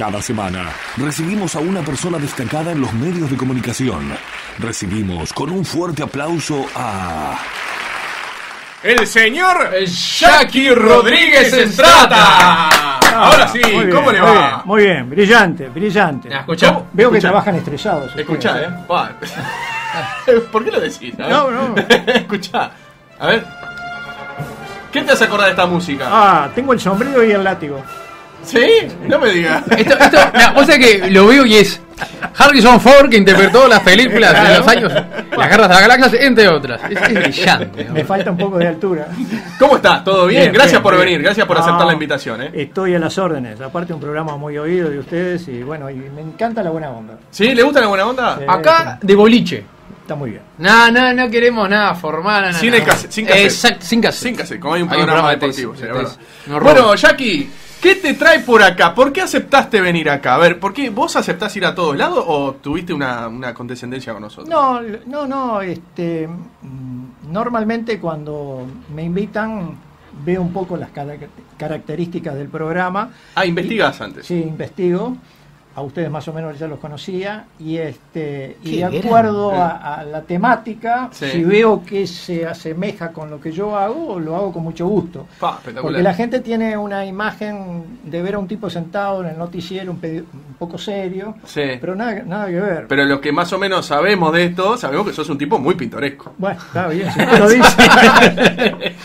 Cada semana recibimos a una persona destacada en los medios de comunicación. Recibimos con un fuerte aplauso a... El señor Jackie Rodríguez Estrata. Ahora sí, Muy bien, ¿cómo le muy va? bien, Muy bien, brillante, brillante. Ah, escuchá, Veo que trabajan estresados. ustedes, Escuchá, eh. Pa. ¿Por qué lo decís? A ver. No, no. Escuchá. A ver. ¿Qué te hace acordar de esta música? Ah, tengo el sombrero y el látigo. ¿Sí? No me digas. Esto, esto, mirá, vos sabés que lo veo y es Harrison Ford que interpretó las películas de los años Las Garras de la Galaxia, entre otras. Es, es brillante. ¿no? Me falta un poco de altura. ¿Cómo estás? ¿Todo bien? Bien, gracias bien, por bien. venir, gracias por No, aceptar la invitación, ¿eh? Estoy a las órdenes. Aparte, un programa muy oído de ustedes y bueno, y me encanta la buena onda. ¿Sí? ¿Le gusta la buena onda? Sí. Acá de boliche. Está muy bien. No, no, no queremos nada formal. nada, Sin nada. cassette, sin cassette. Exacto, sin cassette. Sin cassette, como hay un Hay un programa, programa de deportivo. tesis, de tesis. No bueno. Jackie, ¿qué te trae por acá? ¿Por qué aceptaste venir acá? A ver, ¿por qué vos aceptás ir a todos lados o tuviste una, una condescendencia con nosotros? No, no, no. Este, mm, normalmente cuando me invitan veo un poco las cara- características del programa. Ah, investigás antes. Sí, investigo. A ustedes más o menos ya los conocía y este y de acuerdo a, a la temática, Sí. si veo que se asemeja con lo que yo hago, lo hago con mucho gusto. Pa, espectacular. Porque la gente tiene una imagen de ver a un tipo sentado en el noticiero un, poco serio, Sí. pero nada, nada que ver. Pero lo que más o menos sabemos de esto, sabemos que sos un tipo muy pintoresco. Bueno, está bien, si usted lo dice.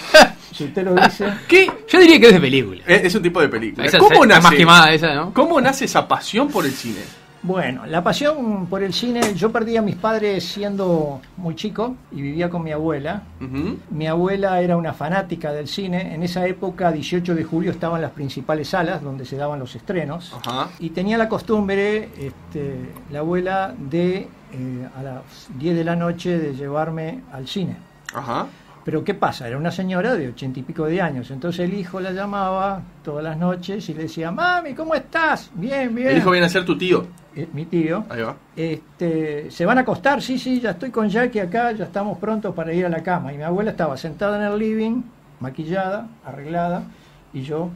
Si usted lo dice. ¿Qué? Yo diría que es de película. Es, es un tipo de película. Esa ¿Cómo nace, más quemada esa, ¿no? ¿Cómo nace esa pasión por el cine? Bueno, la pasión por el cine, yo perdí a mis padres siendo muy chico y vivía con mi abuela. Ujú. Mi abuela era una fanática del cine. En esa época, 18 de julio, estaban las principales salas donde se daban los estrenos. Ajá. Y tenía la costumbre, este, la abuela, de eh, a las 10 de la noche de llevarme al cine. Ajá. Pero ¿qué pasa? Era una señora de ochenta y pico de años. Entonces el hijo la llamaba todas las noches y le decía, mami, ¿cómo estás? Bien, bien. El hijo viene a ser tu tío. Eh, mi tío. Ahí va. Este, ¿Se van a acostar? Sí, sí, ya estoy con Jackie acá, ya estamos prontos para ir a la cama. Y mi abuela estaba sentada en el living, maquillada, arreglada, y yo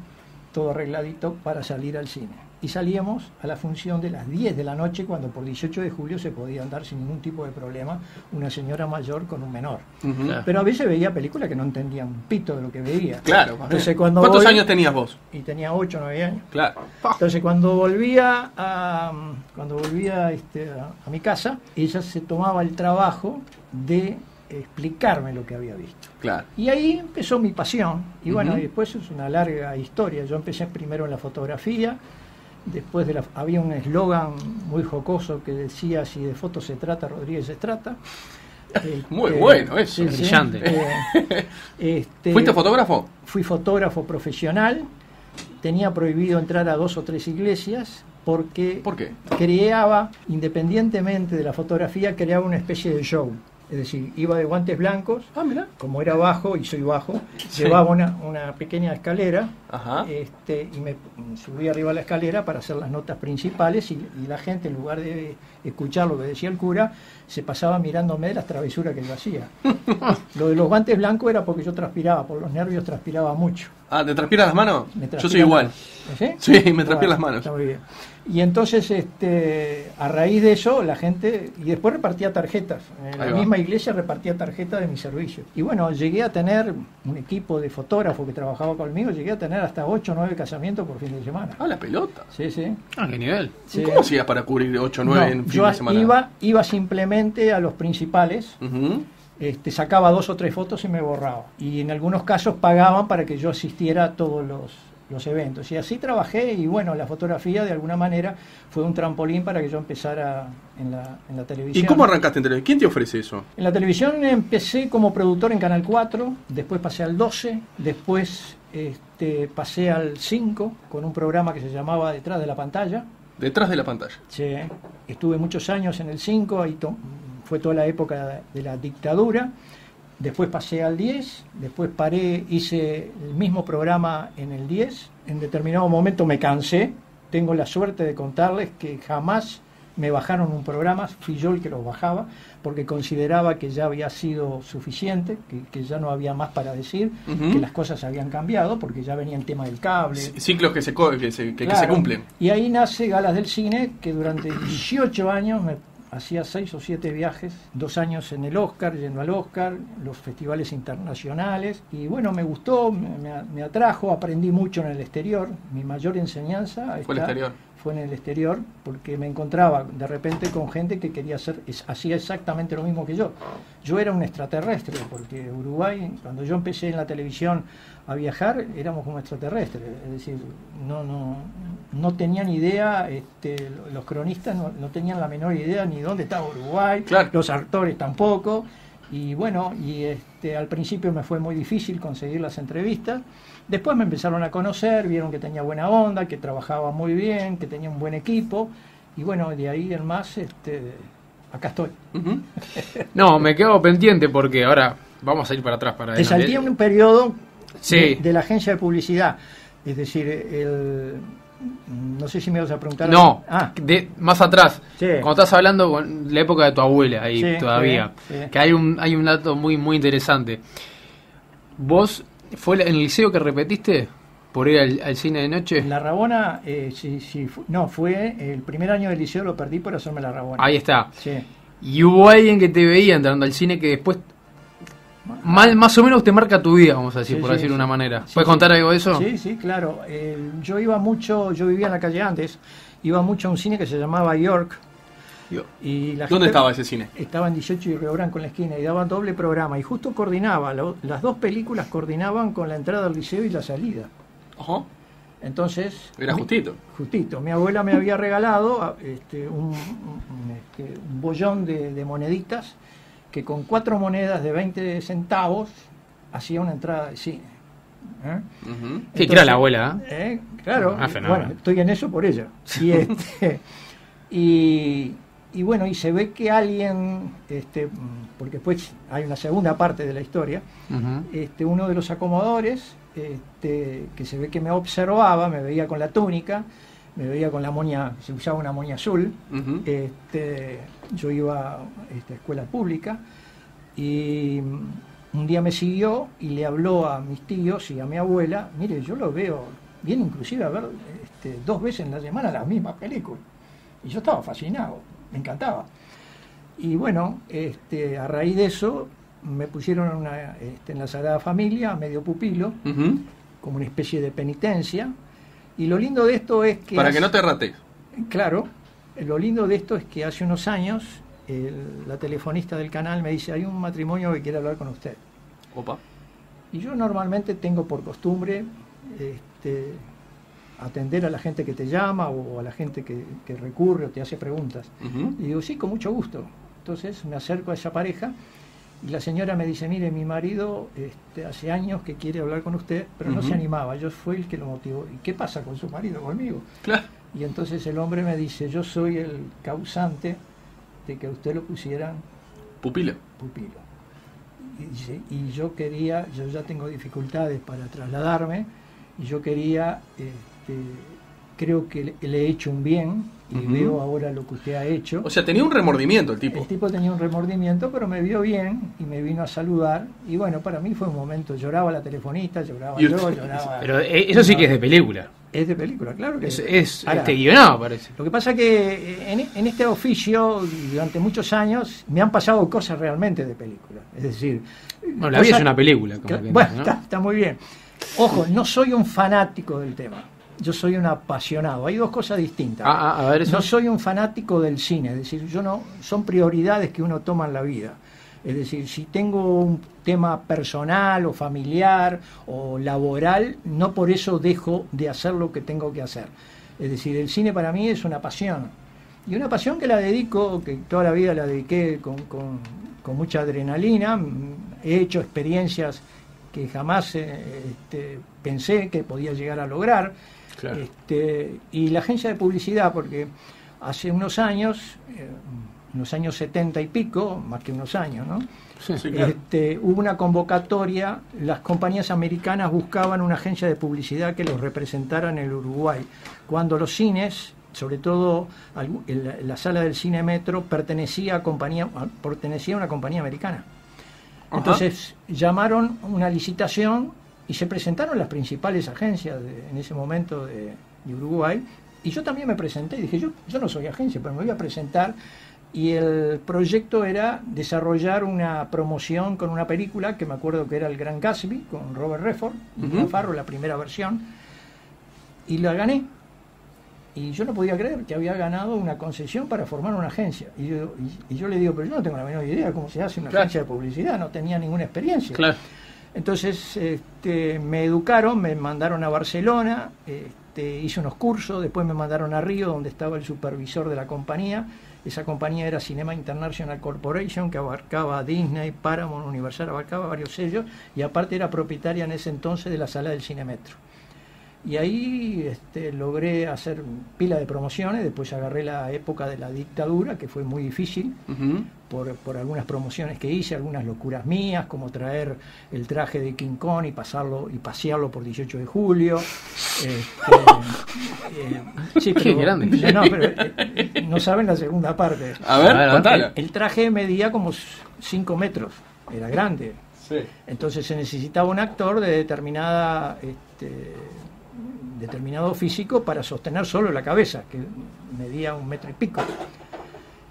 todo arregladito para salir al cine. Y salíamos a la función de las 10 de la noche, cuando por 18 de julio se podía andar sin ningún tipo de problema una señora mayor con un menor. Pero a veces veía películas que no entendía un pito de lo que veía. Claro. Entonces, cuando ¿Cuántos voy- años tenías vos? Y tenía 8 o 9 años. Claro. Entonces cuando volvía a cuando volvía este, a, a mi casa, ella se tomaba el trabajo de explicarme lo que había visto. Claro. Y ahí empezó mi pasión. Y bueno, y después es una larga historia. Yo empecé primero en la fotografía, después de la, había un eslogan muy jocoso que decía si de fotos se trata, Rodríguez se trata. Muy bueno eso. Brillante. Eh, este, ¿Fuiste fotógrafo? fui fotógrafo profesional, tenía prohibido entrar a dos o tres iglesias porque ¿Por qué? creaba, independientemente de la fotografía, creaba una especie de show. Es decir, iba de guantes blancos, Ah, como era bajo y soy bajo, Sí. llevaba una, una pequeña escalera Ajá. este, y me subí arriba a la escalera para hacer las notas principales y, y la gente en lugar de escuchar lo que decía el cura se pasaba mirándome de las travesuras que yo hacía. lo de los guantes blancos era porque yo transpiraba, por los nervios transpiraba mucho. Ah, ¿te transpiran las manos? Me Yo soy igual. las- ¿Sí? Sí, me Bueno, las manos. está muy bien. Y entonces, este, a raíz de eso, la gente, y después repartía tarjetas. En Ahí la va. misma iglesia repartía tarjetas de mi servicio. Y bueno, llegué a tener un equipo de fotógrafos que trabajaba conmigo, llegué a tener hasta 8 o 9 casamientos por fin de semana. Ah, la pelota. Sí, sí. Ah, qué nivel. sí. ¿Y ¿Cómo hacías para cubrir 8 o 9 No, en fin yo de semana? iba, iba simplemente a los principales, este, sacaba dos o tres fotos y me borraba. Y en algunos casos pagaban para que yo asistiera a todos los, los eventos. Y así trabajé y bueno, la fotografía de alguna manera fue un trampolín para que yo empezara en la, en la televisión. ¿Y cómo arrancaste en televisión? ¿Quién te ofrece eso? En la televisión empecé como productor en Canal 4, después pasé al 12, después este, pasé al 5 con un programa que se llamaba Detrás de la pantalla. Detrás de la pantalla. Sí, estuve muchos años en el 5, ahí to- fue toda la época de la dictadura. Después pasé al 10, después paré, hice el mismo programa en el 10. En determinado momento me cansé. Tengo la suerte de contarles que jamás me bajaron un programa, fui yo el que los bajaba, porque consideraba que ya había sido suficiente, que, que ya no había más para decir, que las cosas habían cambiado, porque ya venía el tema del cable. C- Ciclos que se, que se, que- se cumplen. Y ahí nace Galas del Cine, que durante 18 años me hacía 6 o 7 viajes, dos años en el Oscar, yendo al Oscar, los festivales internacionales, y bueno, me gustó, me, atrajo, aprendí mucho en el exterior, mi mayor enseñanza Fue el está- exterior. fue en el exterior, porque me encontraba de repente con gente que quería hacer, hacía exactamente lo mismo que yo. Yo era un extraterrestre, porque Uruguay, cuando yo empecé en la televisión a viajar, éramos como extraterrestres, es decir, no, no, no tenían idea, este, los cronistas no, no tenían la menor idea ni dónde estaba Uruguay, Claro. los actores tampoco, y bueno, y este, al principio me fue muy difícil conseguir las entrevistas, después me empezaron a conocer, vieron que tenía buena onda, que trabajaba muy bien, que tenía un buen equipo, y bueno, de ahí en más, este, acá estoy. No, me quedo pendiente porque ahora vamos a ir para atrás para Te salté en un periodo Sí. de, de la agencia de publicidad, es decir, el, no sé si me vas a preguntar. No, Ah, de, más atrás. Sí. Cuando estás hablando con la época de tu abuela, ahí Sí, todavía. Que hay un, hay un dato muy, muy interesante. ¿Vos fue en el liceo que repetiste por ir al, al cine de noche? la Rabona, eh, sí, sí, fu- no, fue el primer año del liceo, lo perdí por hacerme la Rabona. Ahí está. Sí. Y hubo alguien que te veía entrando al cine que después, mal, más o menos te marca tu vida, vamos a decir, Sí, por sí, decir de sí. una manera. Sí, ¿Puedes sí. contar algo de eso? Sí, sí, claro. Eh, yo iba mucho, yo vivía en la calle antes, iba mucho a un cine que se llamaba York. Yo- Y la ¿Dónde gente- estaba ese cine? Estaba en 18 y Río Branco en la esquina y daba doble programa y justo coordinaba, lo- las dos películas coordinaban con la entrada al liceo y la salida. Ajá. Entonces... Era mi- justito. Justito. Mi abuela me había regalado a- este, un, un- este, un bollón de, de moneditas que con cuatro monedas de 20 centavos hacía una entrada de cine. ¿eh? Ujú. Sí, que era la abuela, ¿eh? Claro, Ah, bueno, estoy en eso por ella. Y, este, y, y bueno, y se ve que alguien, este, porque después hay una segunda parte de la historia, este, uno de los acomodadores, este, que se ve que me observaba, me veía con la túnica, me veía con la moña, se usaba una moña azul, este, yo iba a esta escuela pública y mm, un día me siguió y le habló a mis tíos y a mi abuela, mire, yo lo veo, viene inclusive a ver este, dos veces en la semana la misma película. Y yo estaba fascinado, me encantaba. Y bueno, este, a raíz de eso me pusieron una, este, en la Sagrada Familia, medio pupilo, como una especie de penitencia. Y lo lindo de esto es que... Para que no te rates. Claro, lo lindo de esto es que hace unos años el- la telefonista del canal me dice, hay un matrimonio que quiere hablar con usted. Opa. Y yo normalmente tengo por costumbre este, atender a la gente que te llama o a la gente que, que recurre o te hace preguntas. Y digo, sí, con mucho gusto. Entonces me acerco a esa pareja y la señora me dice, mire, mi marido este, hace años que quiere hablar con usted, pero no se animaba. Yo fui el que lo motivó. ¿Y qué pasa con su marido conmigo? Claro. Y entonces el hombre me dice, yo soy el causante de que a usted lo pusieran Pupilo. pupilo. Y, dice, y yo quería, yo ya tengo dificultades para trasladarme, y yo quería, este, creo que le, he hecho un bien, y veo ahora lo que usted ha hecho. O sea, tenía un remordimiento el tipo. El tipo tenía un remordimiento, pero me vio bien y me vino a saludar. Y bueno, para mí fue un momento. Lloraba la telefonista, lloraba yo, lloraba. Pero eso sí que es de película. Es de película, claro que Es, es Ahora, este guionado, parece. Lo que pasa que eh, en, en este oficio, durante muchos años, me han pasado cosas realmente de película. Es decir, Bueno, la vida es una película. Como quien Bueno, dice, ¿no? está, está muy bien. Ojo, no soy un fanático del tema. Yo soy un apasionado. Hay dos cosas distintas. Ah, ah, a ver eso. No soy un fanático del cine, es decir, yo no son prioridades que uno toma en la vida. Es decir, si tengo un tema personal o familiar o laboral, no por eso dejo de hacer lo que tengo que hacer. Es decir, el cine para mí es una pasión. Y una pasión que la dedico, que toda la vida la dediqué con, con- con mucha adrenalina. He hecho experiencias que jamás eh, este, pensé que podía llegar a lograr. Claro. Este, y la agencia de publicidad, porque hace unos años, eh, unos años 70 y pico, más que unos años, ¿no? Sí. Sí, claro. Este, hubo una convocatoria, las compañías americanas buscaban una agencia de publicidad que los representara en el Uruguay, cuando los cines sobre todo la sala del cine Metro pertenecía a, compañía, pertenecía a una compañía americana. Ajá. Entonces llamaron una licitación y se presentaron las principales agencias de- en ese momento de, de Uruguay. Y yo también me presenté y dije, yo, yo no soy agencia, pero me voy a presentar. Y el proyecto era desarrollar una promoción con una película que me acuerdo que era El Gran Gatsby, con Robert Redford Ujú. Mia Farrow, la primera versión. Y la gané. Y yo no podía creer que había ganado una concesión para formar una agencia. Y yo, y- y yo le digo, pero yo no tengo la menor idea de cómo se hace una Claro. agencia de publicidad, no tenía ninguna experiencia. Claro. Entonces este, me educaron, me mandaron a Barcelona, este, hice unos cursos, después me mandaron a Río, donde estaba el supervisor de la compañía. Esa compañía era Cinema International Corporation, que abarcaba Disney, Paramount, Universal, abarcaba varios sellos, y aparte era propietaria en ese entonces de la sala del Cinemetro. Y ahí este, logré hacer pila de promociones, después agarré la época de la dictadura, que fue muy difícil, por, por algunas promociones que hice, algunas locuras mías, como traer el traje de King Kong y pasarlo y pasearlo por 18 de julio. Este, eh, sí, Qué grande. No, pero, eh, no saben la segunda parte. A ver, contala. El traje medía como 5 metros, era grande. Sí. Entonces se necesitaba un actor de determinada este, determinado físico para sostener solo la cabeza, que medía un metro y pico.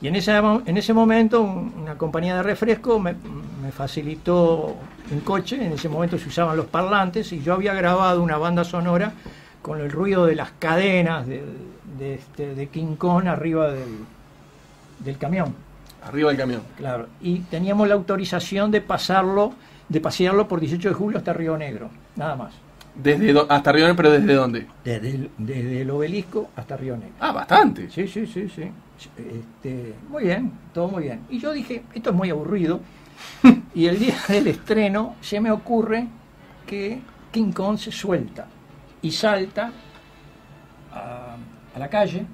Y en ese, en ese momento un- una compañía de refresco me, me facilitó un coche, en ese momento se usaban los parlantes y yo había grabado una banda sonora con el ruido de las cadenas de, de, este, de King Kong arriba del, del camión. Arriba del camión. Claro, y teníamos la autorización de pasarlo, de pasearlo por 18 de julio hasta Río Negro, nada más. Desde do- hasta Río Negro, pero ¿desde dónde? Desde el, desde el obelisco hasta Río Negro. Ah, bastante. Sí, sí, sí, sí. Este, muy bien, todo muy bien. Y yo dije, esto es muy aburrido. y el día del estreno se me ocurre que King Kong se suelta y salta a, a la calle,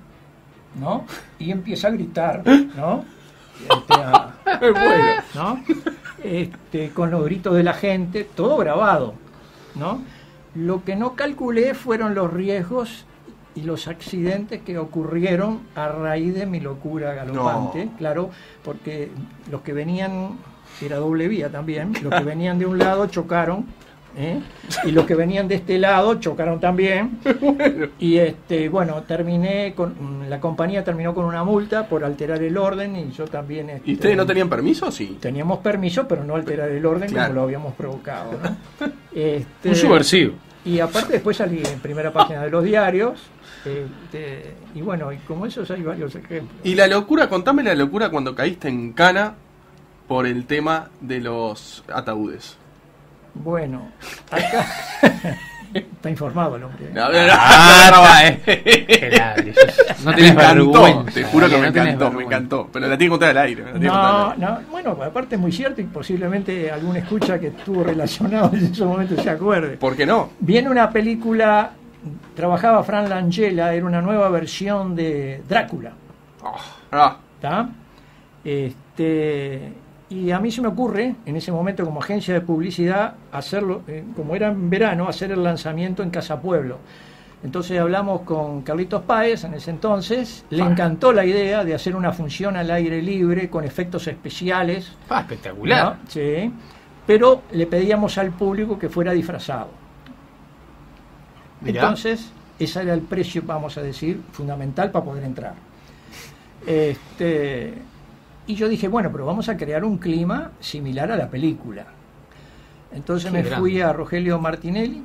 ¿no? Y empieza a gritar, ¿no? Este, a- bueno. ¿no? Este, con los gritos de la gente, todo grabado, ¿no? Lo que no calculé fueron los riesgos y los accidentes que ocurrieron a raíz de mi locura galopante, No. claro, porque los que venían, era doble vía también, los que venían de un lado chocaron, ¿eh? y los que venían de este lado chocaron también, y este, bueno, terminé con, la compañía terminó con una multa por alterar el orden y yo también... ¿Y este, ustedes no tenían permiso? Sí. Teníamos permiso, pero no alterar el orden Claro. como lo habíamos provocado. ¿no? Este, Un subversivo. y aparte después salí en primera página de los diarios. este, y bueno, y como esos hay varios ejemplos. Y la locura, contame la locura cuando caíste en cana por el tema de los ataúdes. Bueno, acá está informado el hombre. ¿eh? No, no, no, Ah, eh. Ladri, sos- No me tienes encantó, vergüenza. te juro que me no encantó, me encantó. Pero la tiene que contar al aire. No, aire. no, bueno, aparte es muy cierto y posiblemente algún escucha que estuvo relacionado en ese momento se acuerde. ¿Por qué no? Viene una película, trabajaba Fran Langella, era una nueva versión de Drácula. Ah, ¿Está? Este, y a mí se me ocurre, en ese momento como agencia de publicidad, hacerlo, eh, como era en verano, hacer el lanzamiento en Casa Pueblo. Entonces hablamos con Carlitos Páez en ese entonces, le Ah. encantó la idea de hacer una función al aire libre con efectos especiales, Ah, espectacular. ¿no? Sí, pero le pedíamos al público que fuera disfrazado. Mirá. Entonces, ese era el precio, vamos a decir, fundamental para poder entrar. Este, y yo dije, bueno, pero vamos a crear un clima similar a la película. Entonces Qué me grande. fui a Rogelio Martinelli.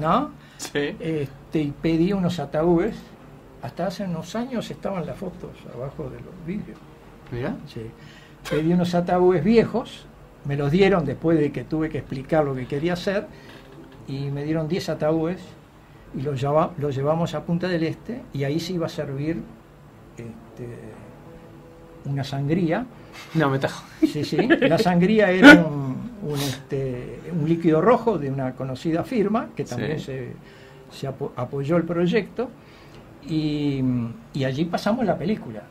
¿no? sí. Este, y pedí unos ataúdes. Hasta hace unos años estaban las fotos abajo de los vídeos. Mirá. Sí. Pedí unos ataúdes viejos, me los dieron después de que tuve que explicar lo que quería hacer, y me dieron 10 ataúdes y los, lleva- los llevamos a Punta del Este y ahí se iba a servir este, una sangría. No, me tajo. Sí, sí. La sangría era un, un, este, un líquido rojo de una conocida firma que también Sí. se, se apo- apoyó el proyecto y, y allí pasamos la película.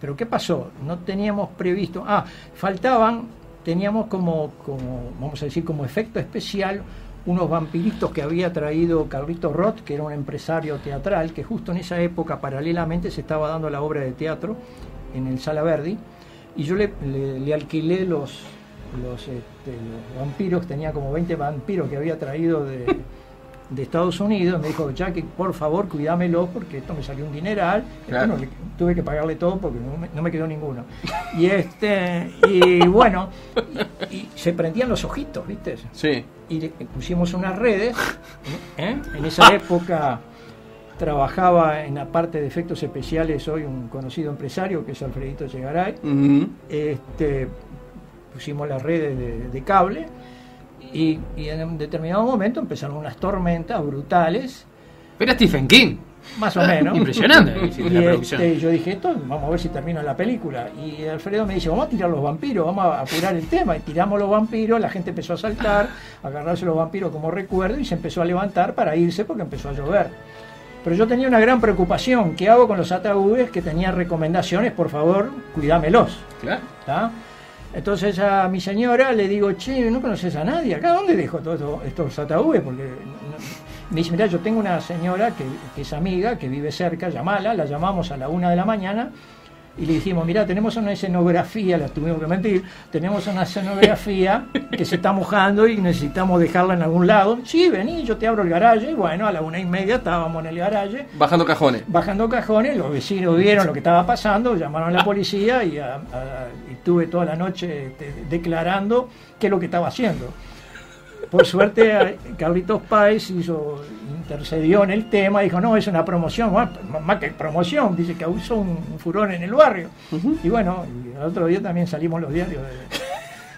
Pero ¿qué pasó? No teníamos previsto. Ah, faltaban, teníamos como, como, vamos a decir, como efecto especial unos vampiritos que había traído Carlito Roth, que era un empresario teatral, que justo en esa época paralelamente se estaba dando la obra de teatro en el Sala Verdi, y yo le, le- le alquilé los, los, este, los vampiros, tenía como 20 vampiros que había traído de, de Estados Unidos, me dijo, Jackie, por favor, cuídamelos porque esto me salió un dineral, Claro. bueno, tuve que pagarle todo porque no me, no me quedó ninguno. Y este, y bueno, y, y se prendían los ojitos, ¿viste? Sí. y le pusimos unas redes. ¿eh? En esa época trabajaba en la parte de efectos especiales, hoy un conocido empresario que es Alfredito Llegaray. Este, pusimos las redes de, de cable y, y en un determinado momento empezaron unas tormentas brutales, Era Stephen King. más o menos. Impresionante Y la producción. este, yo dije, esto vamos a ver si termina la película. Y Alfredo me dice, vamos a tirar los vampiros, vamos a apurar el tema. Y tiramos los vampiros, la gente empezó a saltar, a agarrarse los vampiros como recuerdo y se empezó a levantar para irse porque empezó a llover. Pero yo tenía una gran preocupación, ¿qué hago con los ataúdes que tenía recomendaciones? Por favor, cuidámelos. Claro. ¿tá? Entonces a mi señora le digo, che, ¿no conoces a nadie? ¿Acá dónde dejo todos esto- estos ataúdes? Porque me dice, mira, yo tengo una señora que, que es amiga, que vive cerca, llamala, la llamamos a la una de la mañana y le dijimos, mira, tenemos una escenografía, la tuvimos que mentir, tenemos una escenografía que se está mojando y necesitamos dejarla en algún lado. Sí, vení, yo te abro el garaje. Y bueno, a la una y media estábamos en el garaje Bajando cajones. bajando cajones, los vecinos vieron lo que estaba pasando, llamaron a la policía y, a- a- y estuve toda la noche este, declarando qué es lo que estaba haciendo. Por suerte, Carlitos Páez hizo, intercedió en el tema, dijo, no, es una promoción, más que promoción, dice que causó un, un furor en el barrio. Y bueno, y el otro día también salimos los diarios de,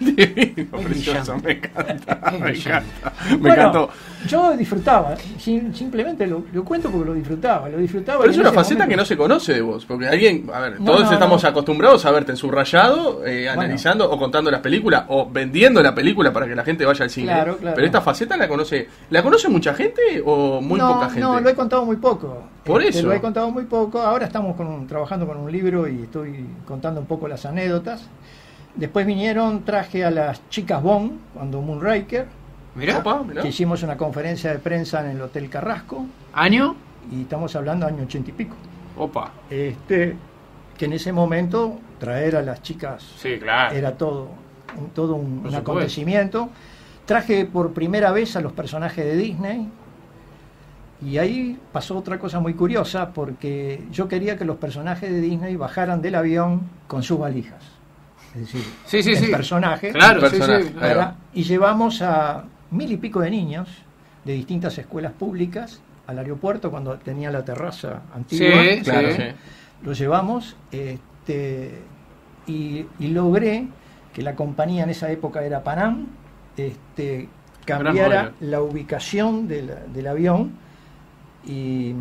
Divino, precioso, me encanta, me encanta. Me Bueno, encantó. Yo disfrutaba, sim- simplemente lo, lo cuento porque lo disfrutaba, lo disfrutaba. Pero es una faceta momento- que no se conoce de vos, porque alguien, a ver, No, todos no, estamos no. acostumbrados a verte en subrayado, eh, Bueno. analizando o contando las películas o vendiendo la película para que la gente vaya al cine. Claro, claro. Pero esta faceta la conoce, ¿la conoce mucha gente o muy poca gente? No, lo he contado muy poco. Por Este, eso. Lo he contado muy poco. Ahora estamos con un- trabajando con un libro y estoy contando un poco las anécdotas. Después vinieron, traje a las chicas Bond, cuando Moonraker, Mirá. Opa, mirá. que hicimos una conferencia de prensa en el Hotel Carrasco, Año. y estamos hablando año ochenta y pico. Opa. Este, que en ese momento traer a las chicas Sí, claro. era todo, un, todo un, acontecimiento. Traje por primera vez a los personajes de Disney y ahí pasó otra cosa muy curiosa porque yo quería que los personajes de Disney bajaran del avión con sus valijas. Es decir, Sí, sí, el sí. personaje. Claro, Personaje. y llevamos a mil y pico de niños de distintas escuelas públicas al aeropuerto cuando tenía la terraza antigua. Sí, Claro, sí. Lo llevamos este, y, y logré que la compañía en esa época era Panam, este, cambiara la ubicación del, del avión y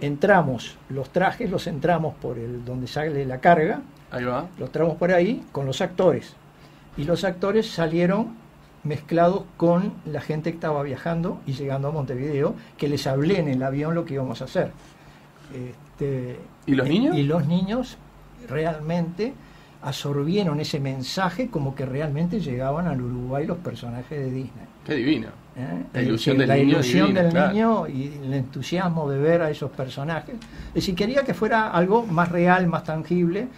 entramos, los trajes los entramos por el donde sale la carga, Ahí va. los traemos por ahí con los actores. Y los actores salieron mezclados con la gente que estaba viajando y llegando a Montevideo, que les hablé en el avión lo que íbamos a hacer. Este, ¿Y los niños? Y los niños realmente absorbieron ese mensaje como que realmente llegaban al Uruguay los personajes de Disney. Qué divino. ¿Eh? La ilusión del la niño ilusión divina, del claro. niño y el entusiasmo de ver a esos personajes. Es decir, quería que fuera algo más real, más tangible.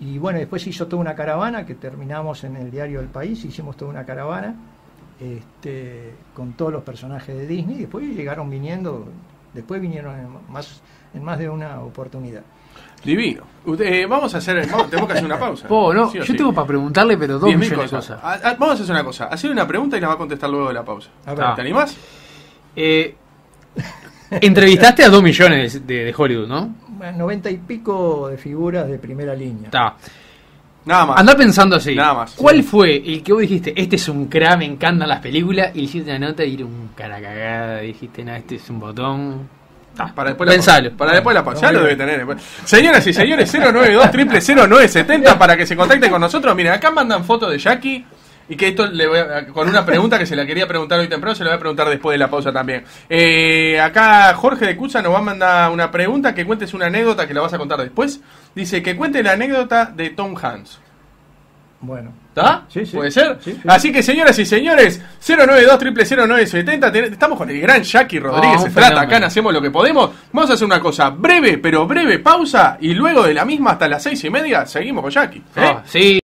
Y bueno, después se hizo toda una caravana que terminamos en el diario El País, hicimos toda una caravana este, con todos los personajes de Disney. Y después llegaron viniendo, después vinieron en más, en más de una oportunidad. Divino. Usted, eh, vamos a hacer, vamos- tenemos que hacer una pausa. Po, no, Sí yo sí. tengo para preguntarle, pero dos millones de cosas. cosas. Vamos a hacer una cosa. Hacer una pregunta y la va a contestar luego de la pausa. A ver. Ah. ¿Te animás? Eh, entrevistaste a dos millones de, de Hollywood, ¿no? Noventa y pico de figuras de primera línea. Está. Nada más. Andá pensando así. Nada más. ¿Cuál fue el que vos dijiste, este es un crack, me encantan las películas? Y hiciste una nota y era un cara cagada. Dijiste, no, este es un botón. Para después la Pensalo. pausa. Para después la pausa. Ya lo debe tener. Señoras y señores, 092 0970 para que se contacten con nosotros. Miren, acá mandan fotos de Jackie. Y que esto le voy a- con una pregunta que se la quería preguntar hoy temprano, se la voy a preguntar después de la pausa también. Eh, acá Jorge de Cucha nos va a mandar una pregunta, que cuentes una anécdota que la vas a contar después. Dice que cuente la anécdota de Tom Hanks. Bueno. ¿Está? Sí, sí. ¿Puede ser? Sí, sí. Así que, señoras y señores, 092 0970 ten- estamos con el gran Jackie Rodríguez un Estrada, fenómeno. acá en hacemos lo que podemos. Vamos a hacer una cosa breve, pero breve pausa, y luego de la misma hasta las seis y media seguimos con Jackie. ¿eh? Ah, sí.